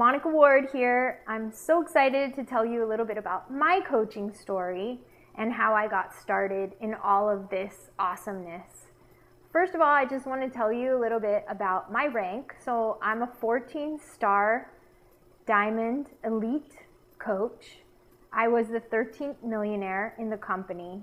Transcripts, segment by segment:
Monica Ward here. I'm so excited to tell you a little bit about my coaching story and how I got started in all of this awesomeness. First of all, I just want to tell you a little bit about my rank. So, I'm a 14 star diamond elite coach. I was the 13th millionaire in the company.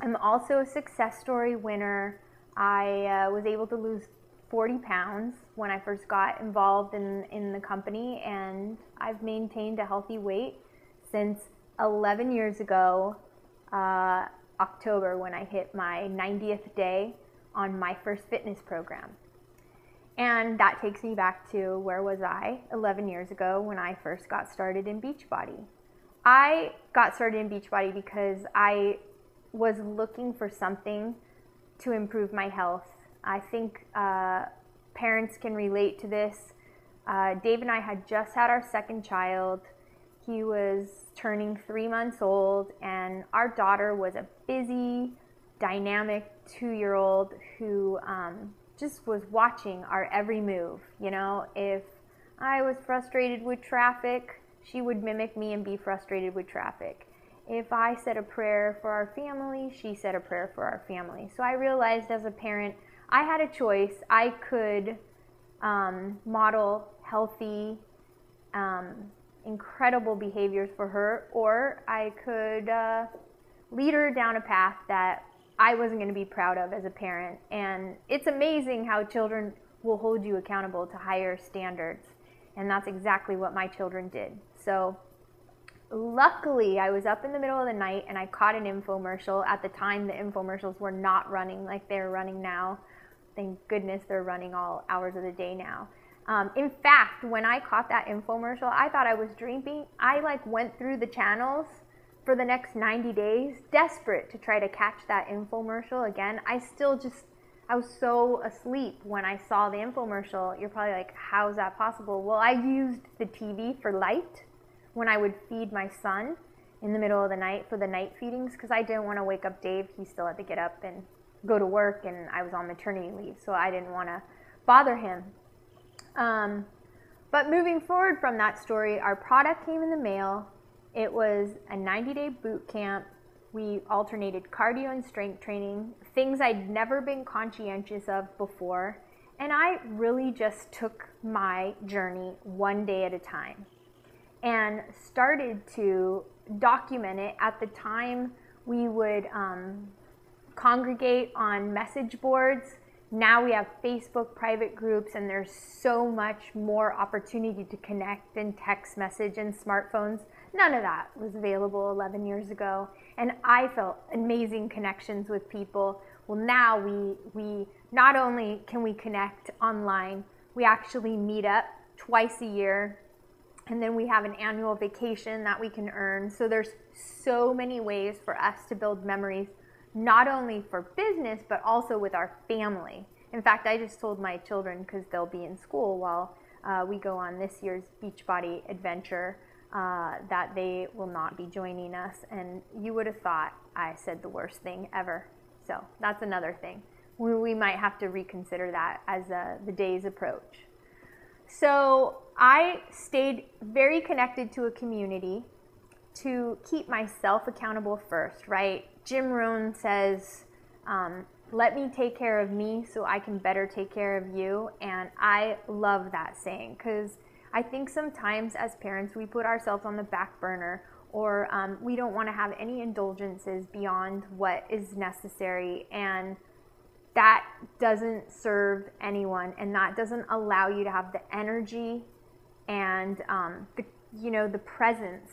I'm also a success story winner. I uh, was able to lose 40 pounds when I first got involved in, in the company, and I've maintained a healthy weight since 11 years ago, uh, October, when I hit my 90th day on my first fitness program. And that takes me back to where was I 11 years ago when I first got started in Beachbody. I got started in Beachbody because I was looking for something to improve my health I think uh, parents can relate to this. Uh, Dave and I had just had our second child. He was turning three months old, and our daughter was a busy, dynamic two year old who um, just was watching our every move. You know, if I was frustrated with traffic, she would mimic me and be frustrated with traffic. If I said a prayer for our family, she said a prayer for our family. So I realized as a parent, I had a choice. I could um, model healthy, um, incredible behaviors for her, or I could uh, lead her down a path that I wasn't going to be proud of as a parent. And it's amazing how children will hold you accountable to higher standards. And that's exactly what my children did. So, luckily, I was up in the middle of the night and I caught an infomercial. At the time, the infomercials were not running like they're running now thank goodness they're running all hours of the day now. Um, in fact, when I caught that infomercial, I thought I was dreaming. I like went through the channels for the next 90 days, desperate to try to catch that infomercial again. I still just, I was so asleep when I saw the infomercial. You're probably like, how's that possible? Well, I used the TV for light when I would feed my son in the middle of the night for the night feedings because I didn't want to wake up Dave. He still had to get up and go to work and I was on maternity leave, so I didn't want to bother him. Um, but moving forward from that story, our product came in the mail. It was a 90 day boot camp. We alternated cardio and strength training, things I'd never been conscientious of before. And I really just took my journey one day at a time and started to document it. At the time, we would um, congregate on message boards. Now we have Facebook private groups, and there's so much more opportunity to connect and text message and smartphones. None of that was available 11 years ago, and I felt amazing connections with people. Well, now we we not only can we connect online, we actually meet up twice a year and then we have an annual vacation that we can earn. So there's so many ways for us to build memories not only for business, but also with our family. In fact, I just told my children, because they'll be in school while uh, we go on this year's Beachbody adventure, uh, that they will not be joining us. And you would have thought I said the worst thing ever. So that's another thing. We, might have to reconsider that as uh, the days approach. So I stayed very connected to a community to keep myself accountable first, right? Jim Rohn says, um, let me take care of me so I can better take care of you. And I love that saying because I think sometimes as parents we put ourselves on the back burner or um, we don't want to have any indulgences beyond what is necessary. And that doesn't serve anyone and that doesn't allow you to have the energy and um, the, you know, the presence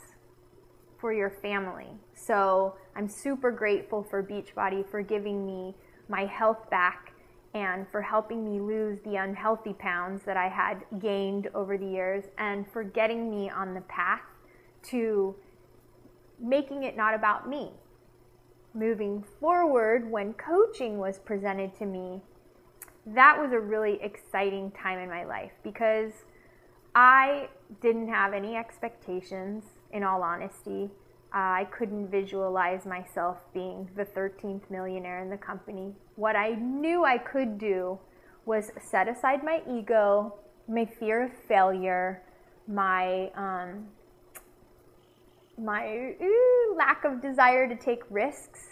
for your family. So I'm super grateful for Beachbody for giving me my health back and for helping me lose the unhealthy pounds that I had gained over the years and for getting me on the path to making it not about me. Moving forward, when coaching was presented to me, that was a really exciting time in my life because I didn't have any expectations in all honesty. Uh, I couldn't visualize myself being the 13th millionaire in the company. What I knew I could do was set aside my ego, my fear of failure, my um, my ooh, lack of desire to take risks,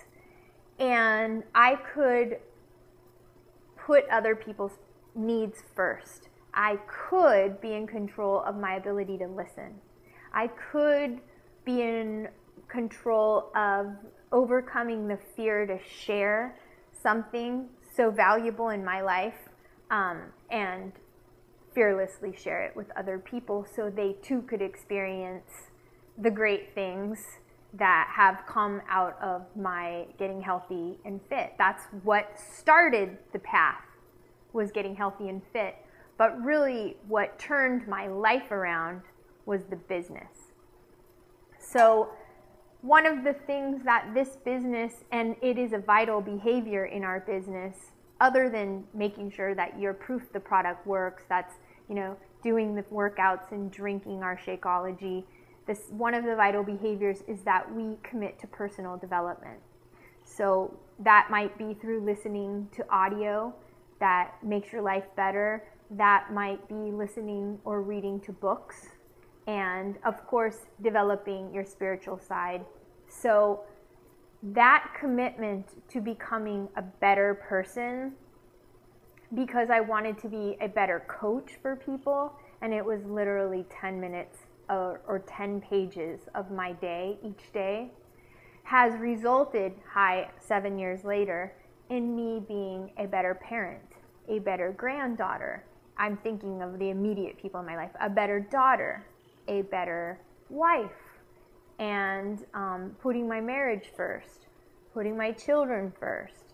and I could put other people's needs first. I could be in control of my ability to listen. I could be in control of overcoming the fear to share something so valuable in my life um, and fearlessly share it with other people so they too could experience the great things that have come out of my getting healthy and fit. That's what started the path was getting healthy and fit. But really what turned my life around was the business. So one of the things that this business and it is a vital behavior in our business other than making sure that you're proof the product works that's you know doing the workouts and drinking our shakeology this one of the vital behaviors is that we commit to personal development. So that might be through listening to audio that makes your life better. That might be listening or reading to books. And of course, developing your spiritual side. So that commitment to becoming a better person because I wanted to be a better coach for people, and it was literally 10 minutes or, or 10 pages of my day each day has resulted, hi, seven years later, in me being a better parent, a better granddaughter. I'm thinking of the immediate people in my life, a better daughter, a better wife, and um, putting my marriage first, putting my children first.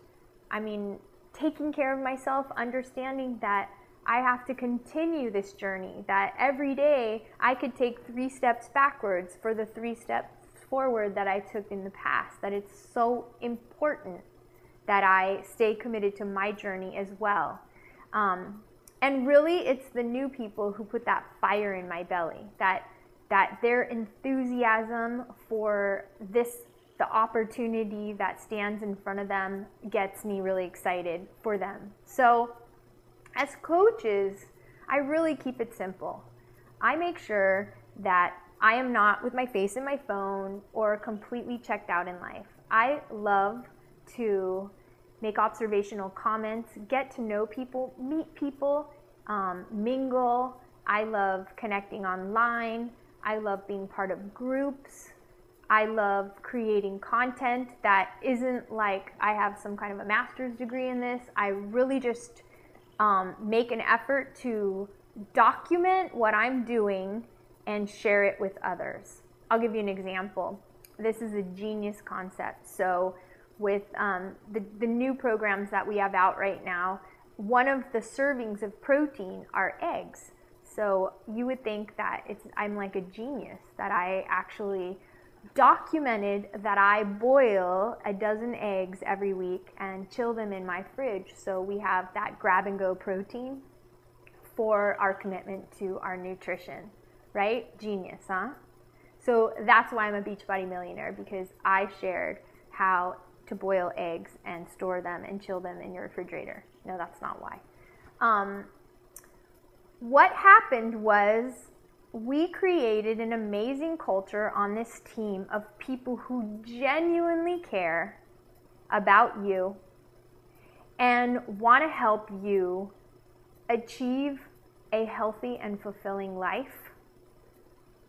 I mean, taking care of myself, understanding that I have to continue this journey, that every day I could take three steps backwards for the three steps forward that I took in the past, that it's so important that I stay committed to my journey as well. Um, and really, it's the new people who put that fire in my belly, that, that their enthusiasm for this, the opportunity that stands in front of them, gets me really excited for them. So, as coaches, I really keep it simple. I make sure that I am not with my face in my phone or completely checked out in life. I love to make observational comments, get to know people, meet people, um, mingle. I love connecting online. I love being part of groups. I love creating content that isn't like I have some kind of a master's degree in this. I really just um, make an effort to document what I'm doing and share it with others. I'll give you an example. This is a genius concept. So, with um, the, the new programs that we have out right now, one of the servings of protein are eggs. So, you would think that it's, I'm like a genius, that I actually documented that I boil a dozen eggs every week and chill them in my fridge so we have that grab and go protein for our commitment to our nutrition, right? Genius, huh? So that's why I'm a Beachbody millionaire because I shared how to boil eggs and store them and chill them in your refrigerator. No, that's not why. Um, what happened was we created an amazing culture on this team of people who genuinely care about you and want to help you achieve a healthy and fulfilling life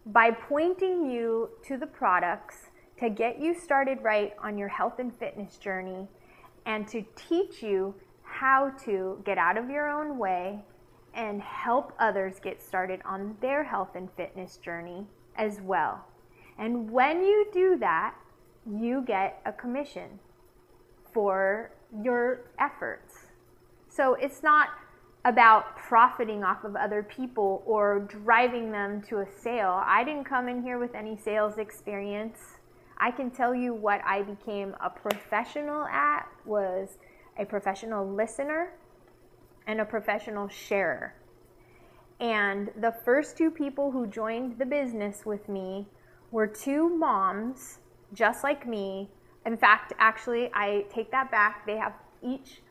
by pointing you to the products to get you started right on your health and fitness journey and to teach you how to get out of your own way and help others get started on their health and fitness journey as well. And when you do that, you get a commission for your efforts. So it's not about profiting off of other people or driving them to a sale. I didn't come in here with any sales experience. I can tell you what I became a professional at was a professional listener and a professional sharer. And the first two people who joined the business with me were two moms, just like me. In fact, actually, I take that back. They have each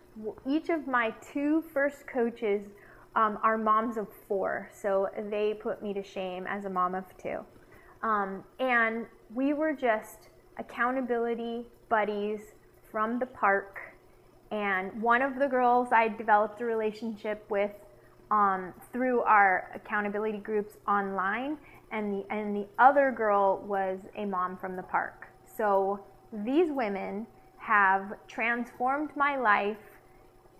each of my two first coaches um, are moms of four, so they put me to shame as a mom of two. Um, and we were just accountability buddies from the park. And one of the girls I developed a relationship with um, through our accountability groups online, and the and the other girl was a mom from the park. So these women have transformed my life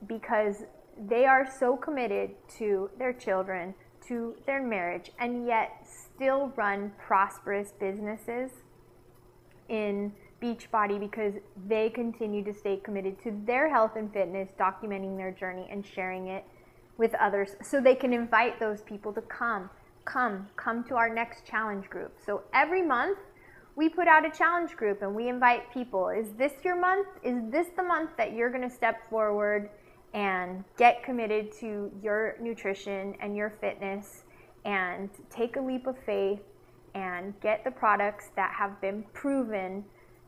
because they are so committed to their children, to their marriage, and yet still run prosperous businesses in Beachbody because they continue to stay committed to their health and fitness, documenting their journey and sharing it with others so they can invite those people to come, come, come to our next challenge group. So every month, we put out a challenge group and we invite people. Is this your month? Is this the month that you're going to step forward and get committed to your nutrition and your fitness and take a leap of faith and get the products that have been proven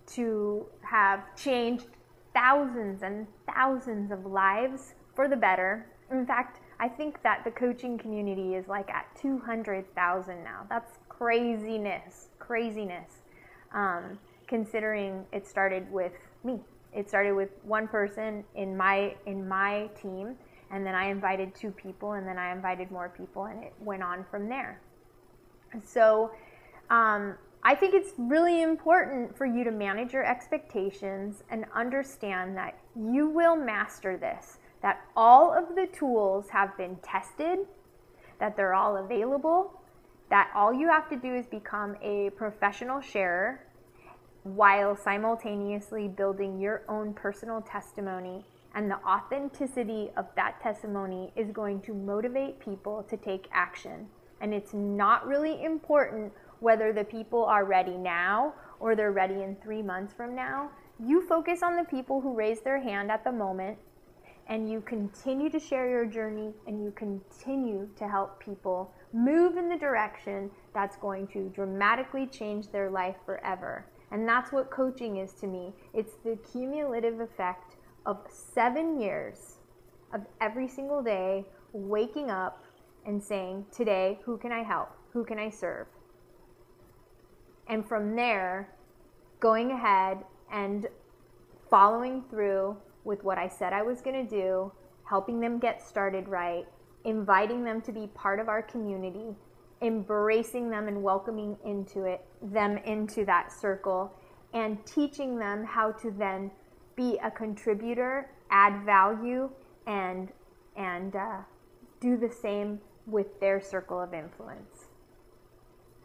to have changed thousands and thousands of lives for the better. In fact, I think that the coaching community is like at 200,000 now. That's craziness, craziness. Um, considering it started with me. It started with one person in my in my team, and then I invited two people, and then I invited more people, and it went on from there. So, um, I think it's really important for you to manage your expectations and understand that you will master this, that all of the tools have been tested, that they're all available, that all you have to do is become a professional sharer while simultaneously building your own personal testimony. And the authenticity of that testimony is going to motivate people to take action. And it's not really important whether the people are ready now or they're ready in three months from now. You focus on the people who raise their hand at the moment and you continue to share your journey and you continue to help people move in the direction that's going to dramatically change their life forever. And that's what coaching is to me. It's the cumulative effect of seven years of every single day waking up and saying, Today, who can I help? Who can I serve? And from there, going ahead and following through with what I said I was going to do, helping them get started right, inviting them to be part of our community, embracing them and welcoming into it them into that circle and teaching them how to then be a contributor add value and and uh, do the same with their circle of influence.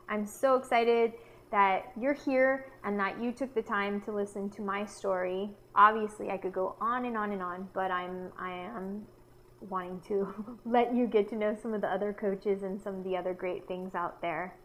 I'm so excited that you're here and that you took the time to listen to my story. Obviously i could go on and on and on but i'm i am wanting to let you get to know some of the other coaches and some of the other great things out there.